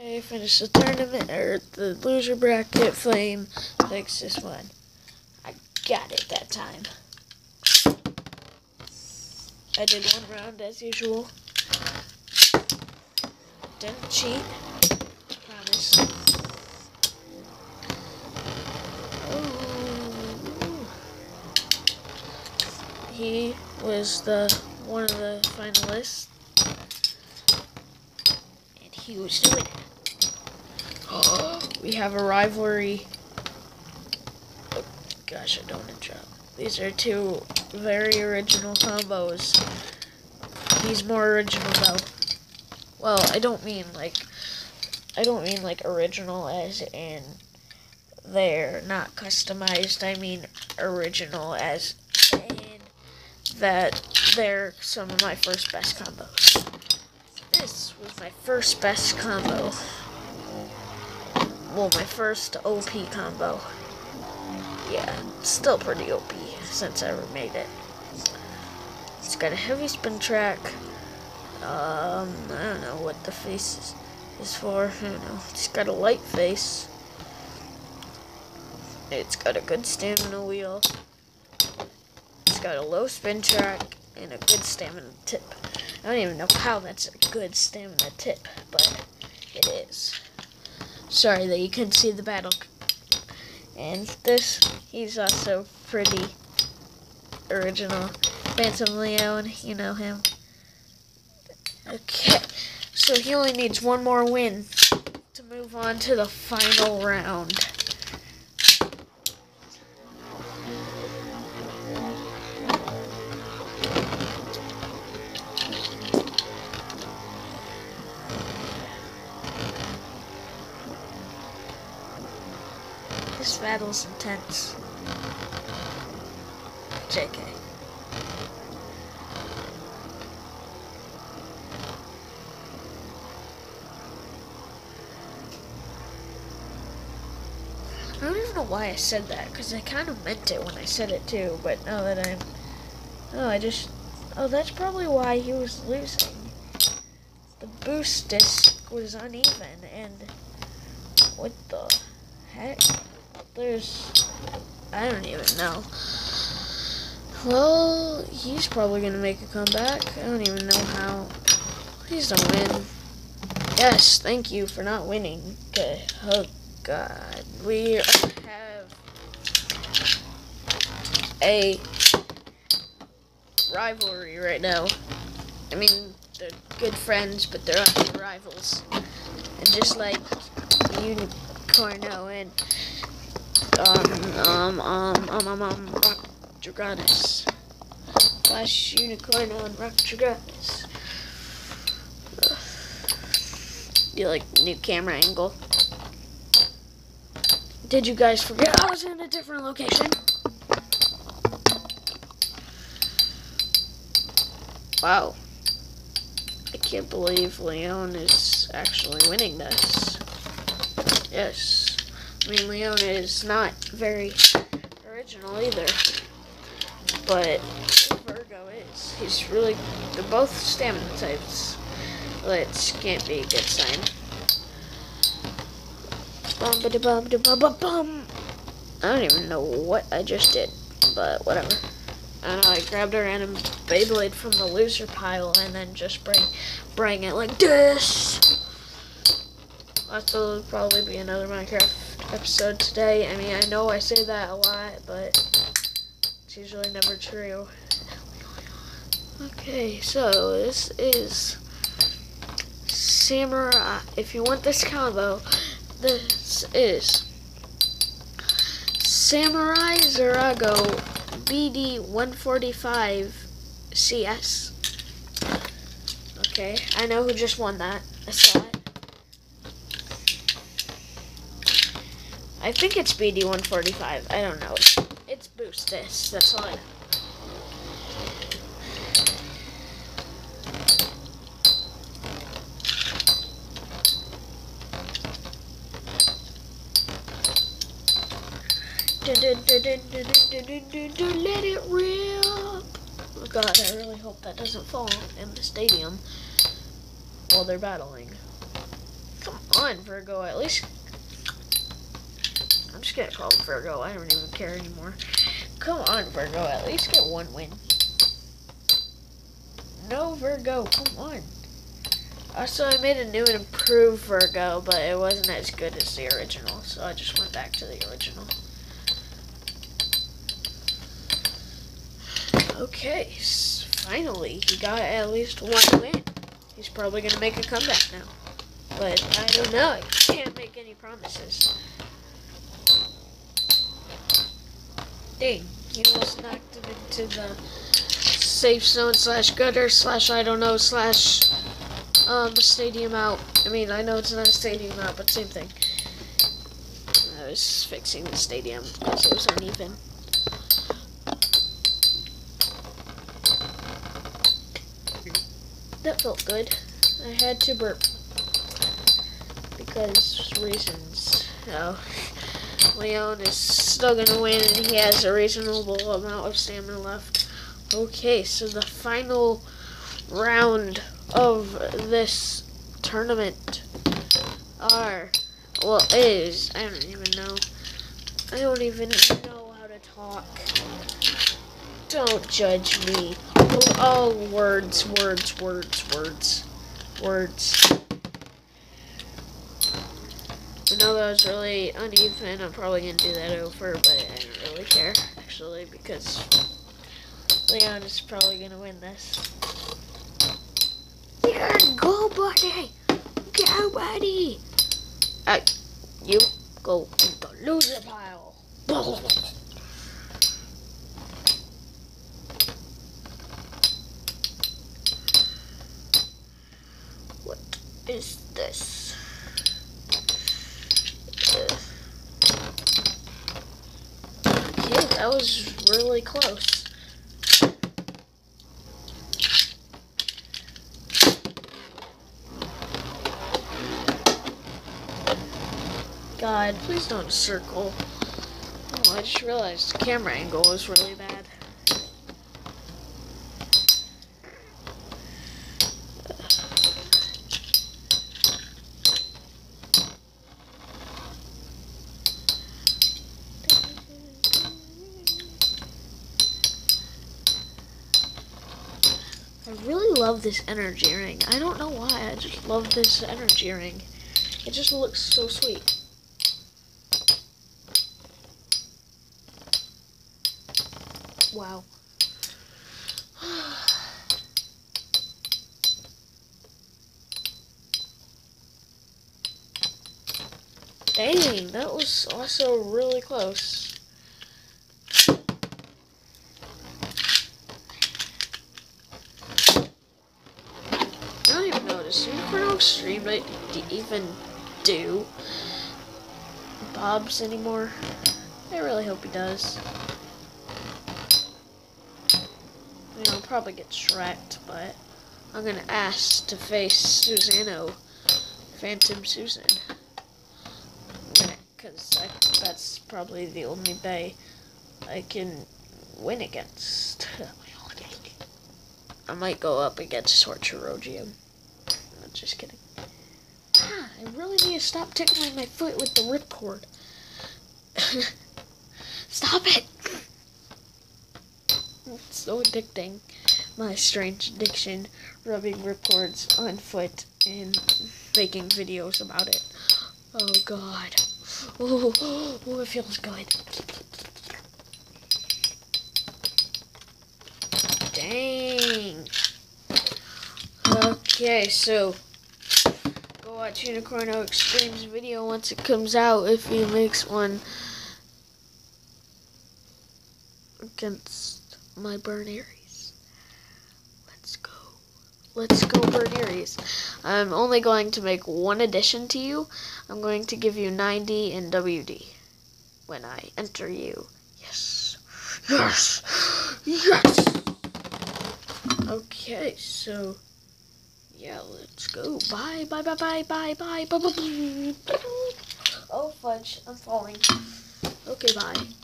I finished the tournament or the loser bracket. Flame takes this one. I got it that time. I did one round as usual. Didn't cheat. Promise. Ooh. He was the one of the finalists. And he was doing it. we have a rivalry. Oh, gosh, I don't interrupt. These are two very original combos. He's more original though. Well, I don't mean like I don't mean like original as in they're not customized. I mean original as in that they're some of my first best combos. Was my first best combo. Well, my first OP combo. Yeah, still pretty OP since I ever made it. It's got a heavy spin track. Um, I don't know what the face is, is for. I don't know. It's got a light face. It's got a good stamina wheel. It's got a low spin track and a good stamina tip. I don't even know how that's a good stamina tip, but it is. Sorry that you couldn't see the battle. And this, he's also pretty original. Phantom Leon, you know him. Okay, so he only needs one more win to move on to the final round. Battle's intense. JK. I don't even know why I said that, because I kind of meant it when I said it too, but now that I'm... Oh, I just... Oh, that's probably why he was losing. The boost disc was uneven, and... What the heck? There's... I don't even know. Well, he's probably going to make a comeback. I don't even know how. Please don't win. Yes, thank you for not winning. Okay. Oh, God. We have a rivalry right now. I mean, they're good friends, but they're actually rivals. And just like Unicorno and um, um, um, um, um, um, Rock Dragonus. Flash Unicorno and Rock Dragonus. You like new camera angle? Did you guys forget I was in a different location? Wow. I can't believe Leon is actually winning this. Yes. I mean, Leona is not very original either. But Virgo is. He's really, they're both stamina types. Which can't be a good sign. Bum ba bum da bum bum bum. I don't even know what I just did, but whatever. I know I grabbed a random Beyblade from the loser pile and then just bring bring it like this. That'll probably be another Minecraft episode today. I mean, I know I say that a lot, but it's usually never true. Okay, so this is Samurai. If you want this combo, this is Samurai Zerago BD 145 CS. Okay, I know who just won that. I saw it. I think it's BD 145. I don't know. It's Boostus. That's all I know. Let it rip. Oh God, I really hope that doesn't fall in the stadium while they're battling. Come on, Virgo. At least. Just gonna call him Virgo. I don't even care anymore. Come on, Virgo. At least get one win. No, Virgo. Come on. Also, I made a new and improved Virgo, but it wasn't as good as the original, so I just went back to the original. Okay, finally, he got at least one win. He's probably going to make a comeback now. But I don't know. I can't make any promises. He knocked him into the safe zone slash gutter slash I don't know slash um stadium out. I mean, I know it's not a stadium out, but same thing. I was fixing the stadium because it was uneven. That felt good. I had to burp. Because reasons. Oh. Leon is still gonna win and he has a reasonable amount of stamina left. Okay, so the final round of this tournament are well is I don't even know. I don't even know how to talk. Don't judge me. Oh, words, words, words, words, words. I know that was really uneven. I'm probably going to do that over, but I don't really care, actually, because Leon is probably going to win this. Yeah, go, buddy! Go, buddy! Hey, you go in the loser pile. what is this? Uh, okay, that was really close. God, please don't circle. Oh, I just realized the camera angle is really bad. I really love this energy ring. I don't know why, I just love this energy ring. It just looks so sweet. Wow. Dang, that was also really close. It even do Bob's anymore. I really hope he does. I mean, I'll probably get Shrek, but I'm gonna ask to face Susano, Phantom Susan. Because that's probably the only bay I can win against. I might go up against Torturogium just kidding. I really need to stop tickling my foot with the ripcord. stop it! It's so addicting. My strange addiction, rubbing ripcords on foot and making videos about it. Oh god. Oh, oh it feels good. Dang. Okay, so watch Unicorno Extreme's video once it comes out if he makes one against my Burn Aries. Let's go. Let's go Burn Aries. I'm only going to make one addition to you. I'm going to give you 90 in WD when I enter you. Yes. Yes. Yes. Okay, so yeah, let's go. Bye, bye, bye, bye, bye, bye, bye, bye, bye. Oh, fudge, I'm falling. Okay, bye.